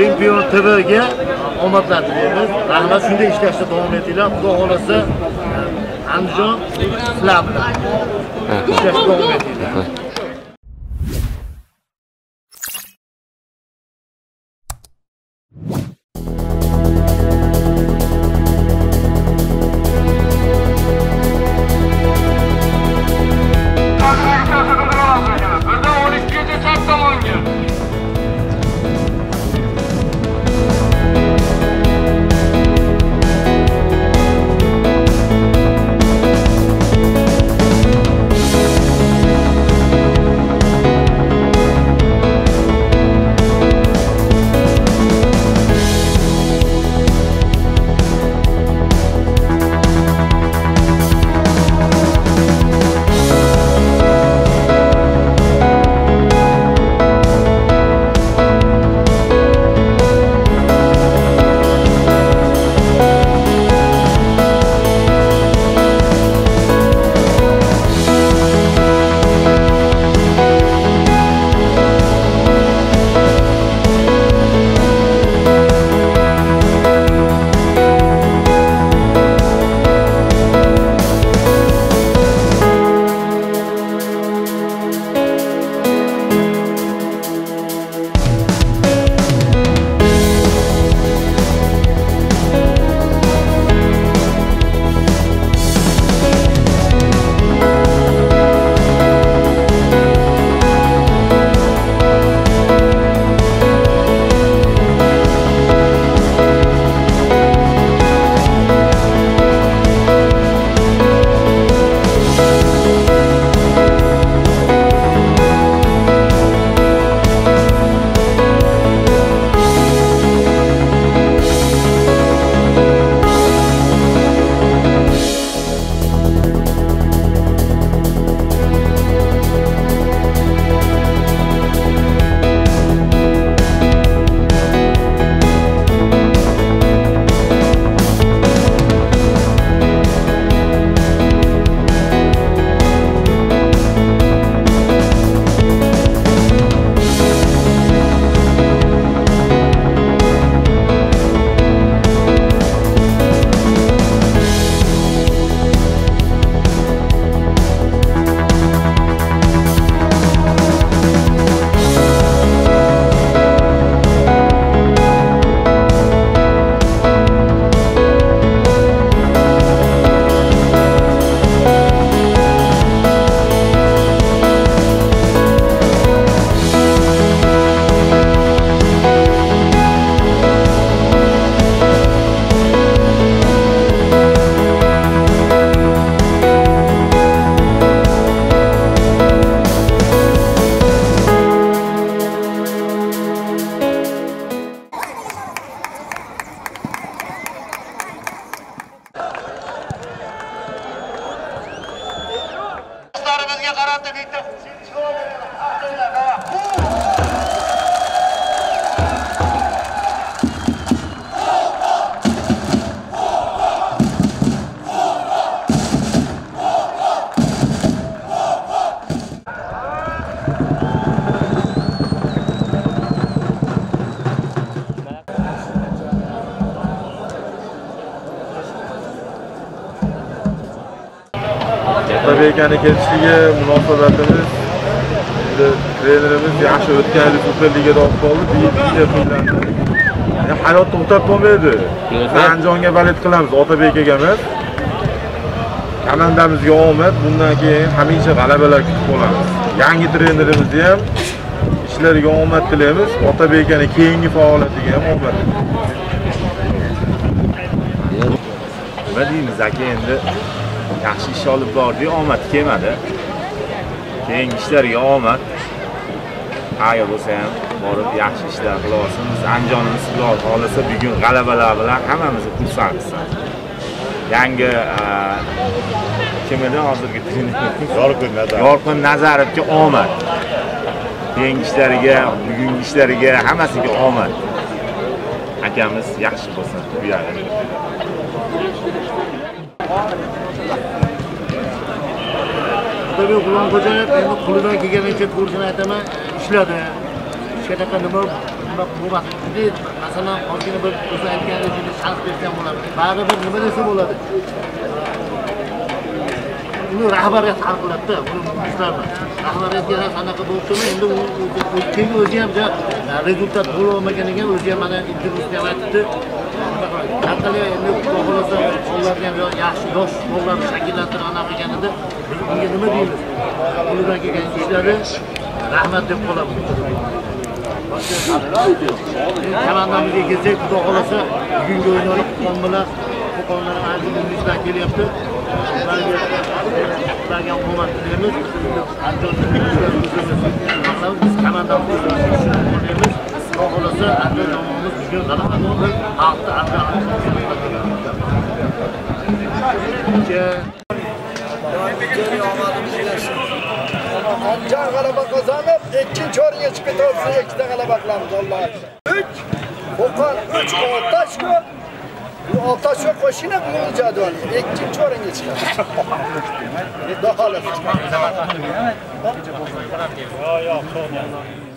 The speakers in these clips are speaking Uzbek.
chempion tvga omadlar tilaymiz rahmat shunday ishlashda davom etinglar. Xudo xohlasa andijon sizlar bilan ishlashda davom etinglar otabekani kelishiga munosabatimiz trenerimiz yaxshi o'tgan yili super ligada olib qoldi bu yil bitta qo'llandi Yani hayot to'xtab qolmaydi andijonga balet qilamiz otabek emas komandamizga omad bundan keyin hamisha g'alabalar kutib qolamiz yangi trenerimizni ham ishlariga omad tilaymiz otabek akani keyingi faoliyatiga ham omad nima deymiz aka endi yaxshi ish olib bordik omad kelmadi. Keyingi ishlarga omad. Qayerga bo'lsa ham borib yaxshi ishlar qila olsin biz andijonimiz xudo xohlasa bugun g'alabalar bilan hammamizni xursand qilsin yangi kim edi? Hozirgi yorqin nazarovga yorqin nazarovga omad. Keyingi ishlariga bugungi ishlariga hammasiga omad. Akamiz yaxshi bo'lsin. Bu yog'i Otabek G'ulomxo'jayev endi qo'lidan kelganicha ko'rishini aytaman. Ishladi. Hech qanaqa nima nima bo'lmasdi masalan ozgina bir o'zi aytganidek uchun sharh bergan bo'lardi baribir nima desa bo'ladi. Uni rahbariyat hal qiladida buni muxlislarni rahbariyatga qanaqa bo'libdimi endi keyin o'zi ham e, rezultat bo'lolmaganiga o'zi ham mana intervyusida ham aytibdi. Qanaqalik endi xudo xohlasa ularga ham yaxshi yosh bolalarni shakllantirib anaqa qilganida biz unga nima deymiz? Qo'lidan kelgan ishlari rahmat deb qolamiz komandamizga kelsak xudo xohlasa bugungi o'yinlarni qo'qon bilan qo'qondan ancha kelyapti? Ularga ularga omad tilaymiz biz komandamiz o'ynaymiz xudo xohlasa andijon jamoamiz bugun g'alaba qilib xalqni Andijon Yeni omadimiz iyileşsin. Ancan g'alaba qozonib, ikkinchi o'ringa chiqib ketyapsiz, ikkita g'alaba qilamiz, Alloh. 3 Qo'qon 3 Otashko. Otashko qo'shini bu jadval. Ikkinchi o'ringa chiqadi. Daholat. Yo'q, yo'q, to'g'ri.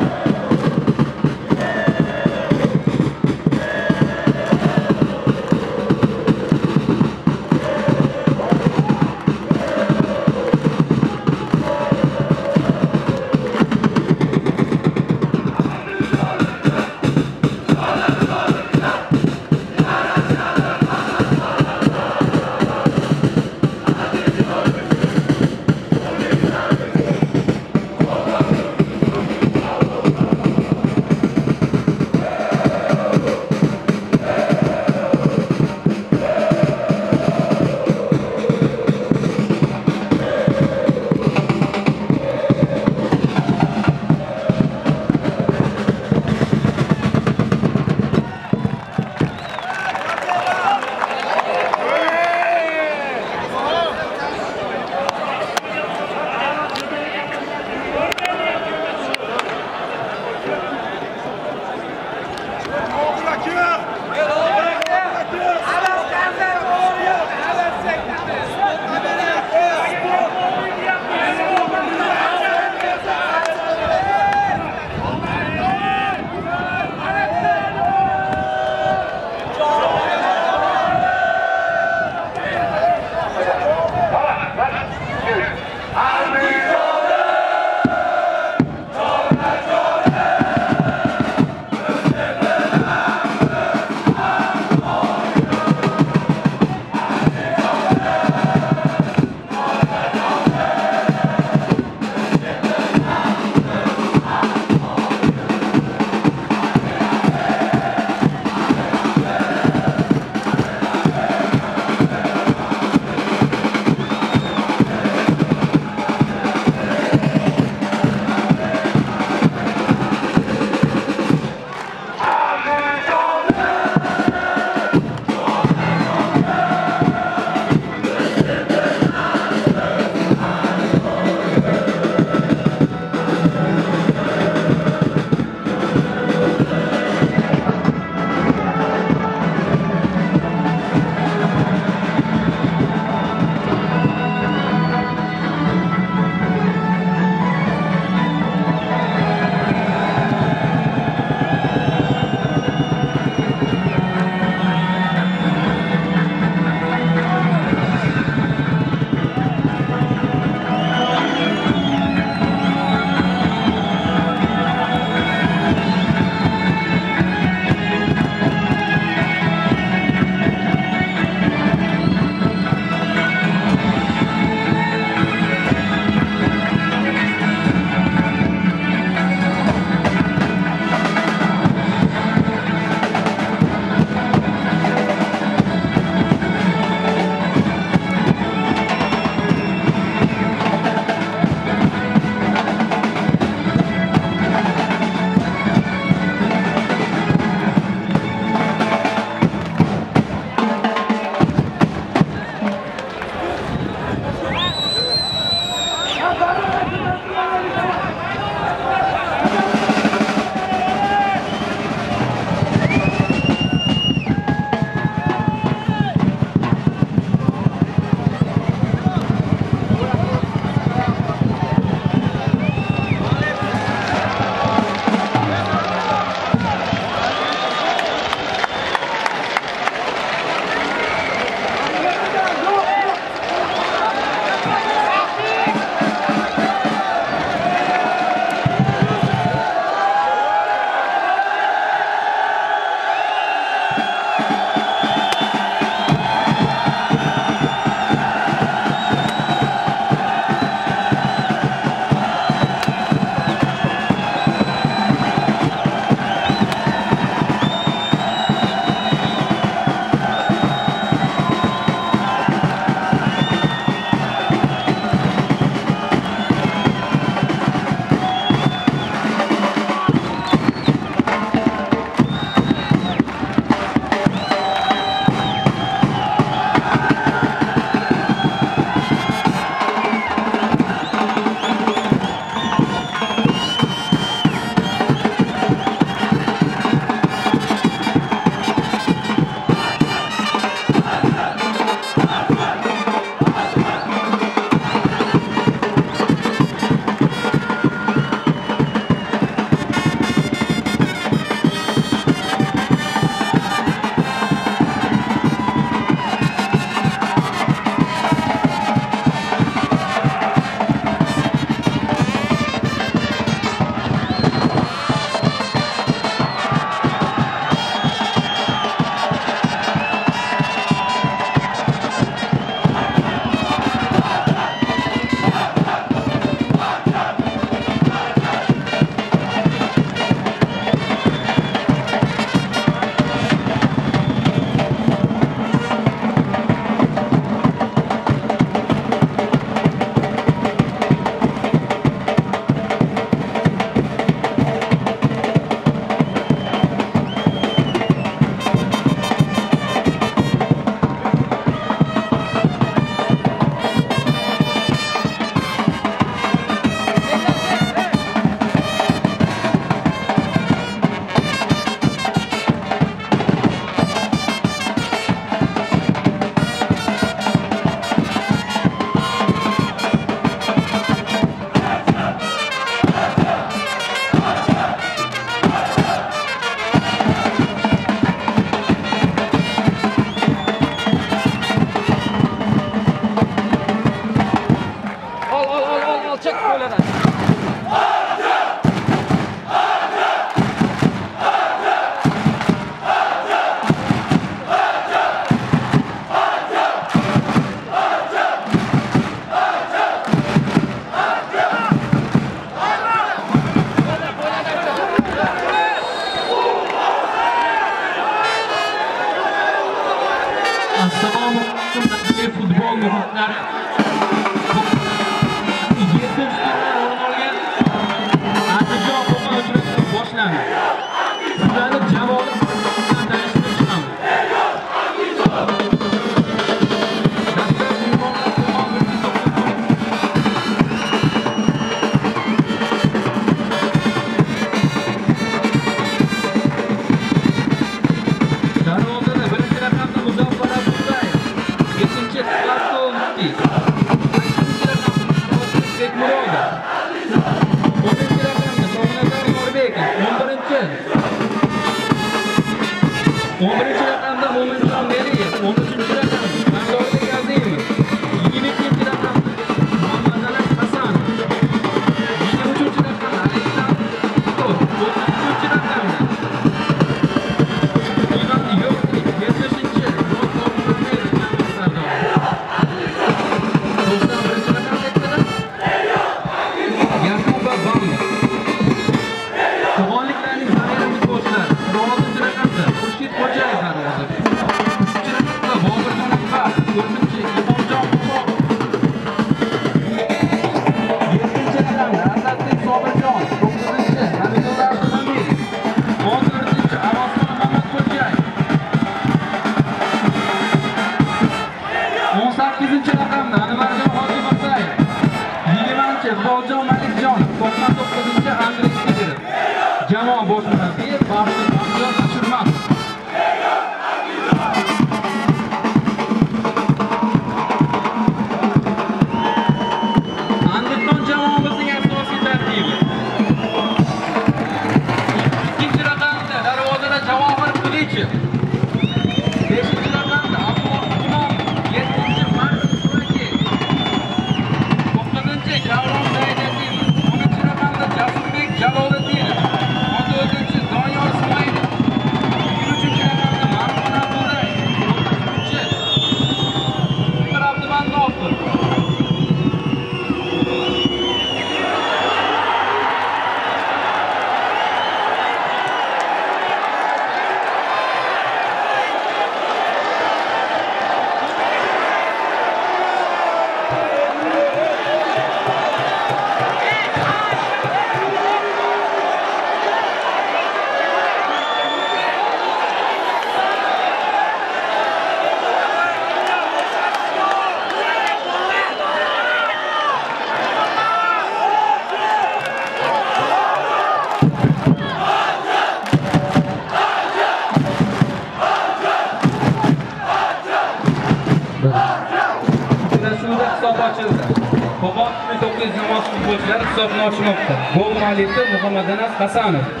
самих.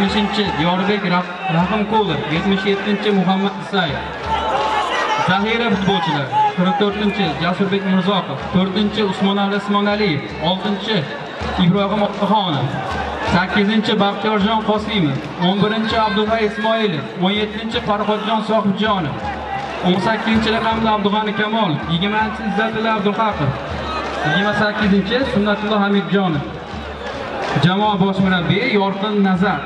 62-nji Yorbek Rahimqulov, 77-nji Muhammad Isay. Zahira futbolchilar 44-nji Jasurbek Mirzoqov, 4-Usmon Usmonali Ismonaliyev, 6-nji Ibrohim Otxonov. 8-nji Baxtiyorjon Qosimov, 11-nji Abdulla Ismoilov, 17-nji Farhodjon Soxibjonov. 18-nji raqamli Abdug'ani Kamol, 20-nji Izzatilla Abdulhaqov. 28-nji Sunnatullo Hamidjonov. Jamoa bosh murabbiyi Yorqin Nazar.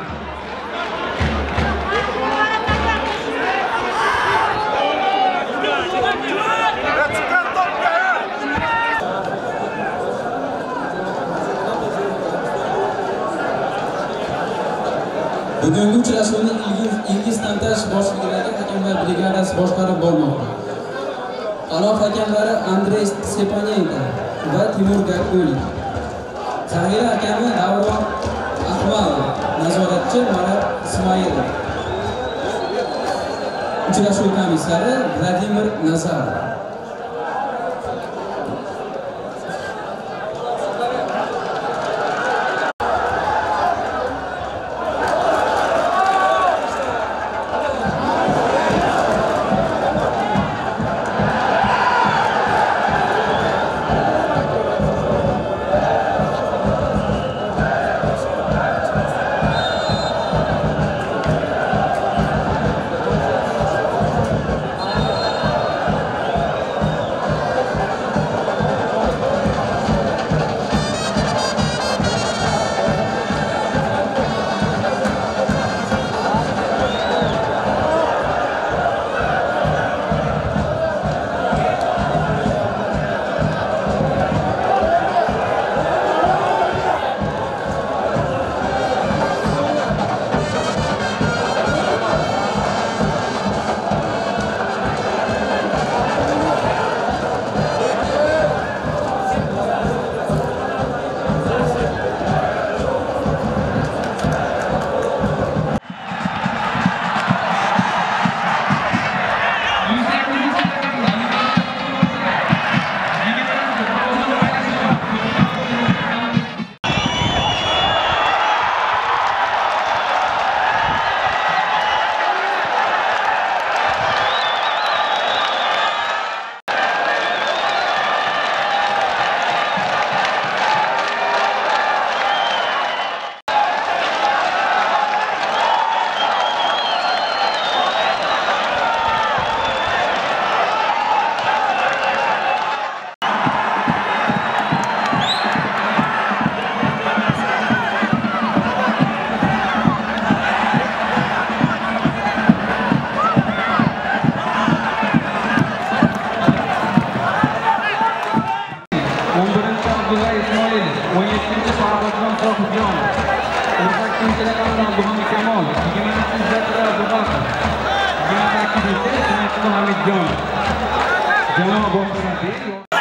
Bugungi uchrashuvni Ilgiz Tantash boshchiligidagi hakamlar brigadasi boshqarib bormoqda. Aloq hakamlari Andrey Stepanenko va Timur Gakuli. Zaxira hakami Davron Ahmalov, nazoratchi Marat Ismoilov. Uchrashuv komissari Vladimir Nazarov. Mohamed John. Jangan mabuk nanti.